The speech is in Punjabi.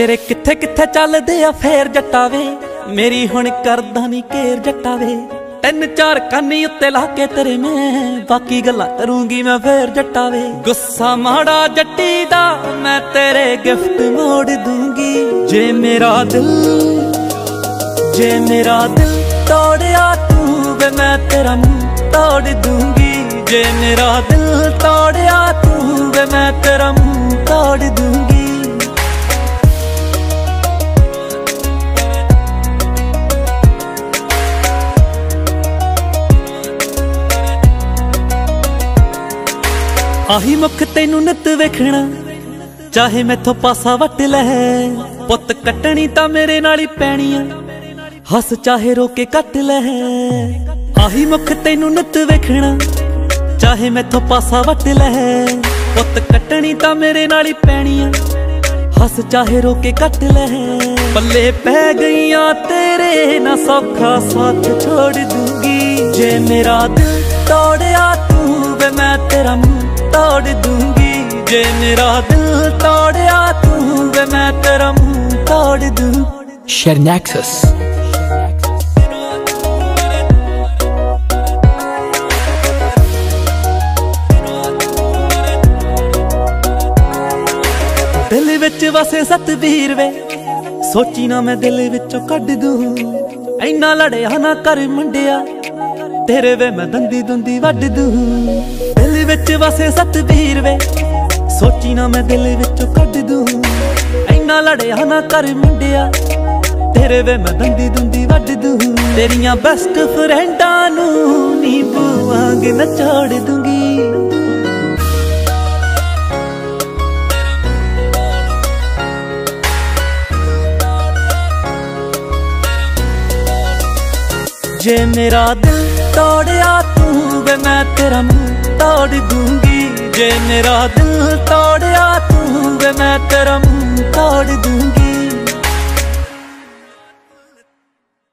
ਤੇਰੇ ਕਿੱਥੇ ਕਿੱਥੇ ਚੱਲਦੇ ਆ ਫੇਰ ਜੱਟਾਵੇ? ਮੇਰੀ ਹੁਣ ਕਰਦਾ ਨਹੀਂ ਕੇਰ ਜੱਟਾਵੇ। ਤਿੰਨ ਚਾਰ ਕੰਨੀ ਉੱਤੇ ਲਾ ਕੇ ਤੇਰੇ ਮੈਂ। ਬਾਕੀ ਗੱਲਾਂ ਕਰੂੰਗੀ ਮੈਂ ਫੇਰ ਜੱਟਾਵੇ। ਗੁੱਸਾ ਮਾੜਾ ਜੱਟੀ ਦਾ, ਮੈਂ ਤੇਰੇ ਗਿਫਟ ਮੋੜ ਦੂੰਗੀ। ਜੇ ਮੇਰਾ ਦਿਲ, ਜੇ ਮੇਰਾ ਦਿਲ ਤੋੜਿਆ ਤੂੰ ਵੇ, ਮੈਂ ਤੇਰਾ ਮੂੰਹ ਤੋੜ ਦੂੰਗੀ। ਜੇ ਮੇਰਾ ਦਿਲ ਤੋੜਿਆ ਤੂੰ ਵੇ, ਮੈਂ ਆਹੀ ਮੁਖ ਤੈਨੂੰ ਨਿਤ ਵੇਖਣਾ। ਚਾਹੇ ਮੈਥੋਂ ਪਾਸਾ ਵੱਟ ਲੈ, ਪੁੱਤ ਕੱਟਣੀ ਤਾਂ ਮੇਰੇ ਨਾਲ ਹੀ ਪੈਣੀ ਆ ਹੱਸ ਚਾਹੇ ਰੋ ਕੇ ਕੱਟ ਲੈ। ਆਹੀ ਮੁਖ ਤੈਨੂੰ ਨਿਤ ਵੇਖਣਾ। ਚਾਹੇ ਮੈਥੋਂ ਪਾਸਾ ਵੱਟ ਲੈ, ਪੁੱਤ ਕੱਟਣੀ ਤਾਂ ਮੇਰੇ ਨਾਲ ਹੀ ਪੈਣੀ ਆ ਹੱਸ ਚਾਹੇ ਰੋ ਕੇ ਕੱਟ ਲੈ। ਪੱਲੇ ਪੈ ਗਈਆਂ ਤੇਰੇ, ਨਾ ਸੌਖਾ ਸਾਥ ਛੋੜ ਦੂੰਗੀ। ਜੇ ਮੇਰਾ ਦਿਲ ਤੋੜਿਆ ਤੂੰ ਜੇ ਮੇਰਾ ਦਿਲ ਤੋੜਿਆ ਤੂੰ ਵੇ ਮੈਂ ਤੇਰਾ ਮੂੰਹ ਤੋੜ ਦੂੰ। Shernaxus. ਦਿਲ ਵਿੱਚ ਵਸੇ ਸਤਵੀਰ ਵੇ ਸੋਚੀ ਨਾ ਮੈਂ ਦਿਲ ਵਿੱਚੋਂ ਕੱਢ ਦੂੰ। ਐਨਾ ਲੜਿਆ ਨਾ ਕਰ ਮੁੰਡਿਆ ਤੇਰੇ ਵੇ ਮੈਂ ਦੰਦੀ ਦੁੰਦੀ ਵੱਢ ਦੂੰ। ਦਿਲ ਵਿੱਚ ਵਸੇ ਸਤਵੀਰ ਵੇ ਸੋਚੀ ਨਾ ਮੈਂ ਦਿਲ ਵਿੱਚੋਂ ਕੱਢ ਦੂੰ। ਐਨਾ ਲੜਿਆ ਨਾ ਕਰ ਮੁੰਡਿਆ। ਤੇਰੇ ਵੇ ਮੈਂ ਦੰਦੀ ਦੁੰਦੀ ਵੱਢ ਦੂੰ। ਤੇਰੀਆਂ ਬੈਸਟ ਫਰੈਂਡਾਂ ਨੂੰ ਨੀਂਬੂ ਵਾਂਗ ਨਚਾੜ ਦੂੰਗੀ। ਜੇ ਮੇਰਾ ਦਿਲ ਤੋੜਿਆ ਤੂੰ, ਵੇ ਮੈਂ ਤੇਰਾ ਮੂੰਹ ਤੋੜ ਦੂੰ। ਜੇ ਮੇਰਾ ਦਿਲ ਤੋੜਿਆ ਤੂੰ ਵੇ ਮੈਂ ਤੇਰਾ ਮੂੰਹ ਤੋੜ ਦੂੰਗੀ।